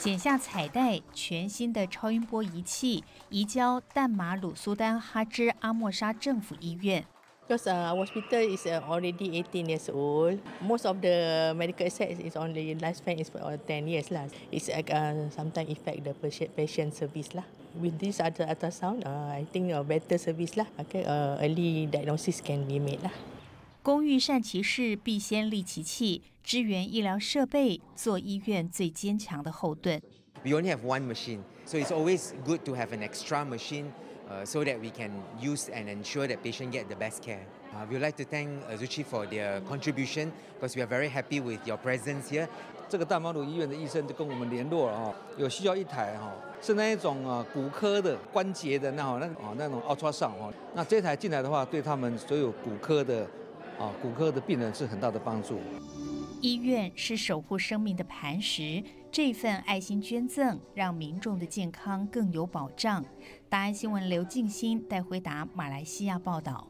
剪下彩带，全新的超音波仪器移交淡马鲁苏丹哈芝阿莫沙政府医院。Because uh, hospital is uh, already 18 years old. Most of the medical assets is only lifespan is for 10 years lah. It's uh, sometimes affect the patient, patient service lah. With this other ultrasound, uh, I think a better service lah. Okay, uh, early diagnosis can be made lah. 工欲善其事，必先利其器。支援医疗设备，做医院最坚强的后盾。We only have one machine, so it's always good to have an extra machine. Uh, so that we can use and ensure that patient get the best care. Uh, we would like to thank Azuchi for their contribution because we are very happy with your presence here. 这个大马路医院的医生就跟我们联络了哈，有需要一台哈，是那一种啊骨科的关节的那哈那啊那种 ultrasound 哈，那这台进来的话，对他们所有骨科的啊骨科的病人是很大的帮助。医院是守护生命的磐石，这份爱心捐赠让民众的健康更有保障。答案新闻刘静心带回答马来西亚报道。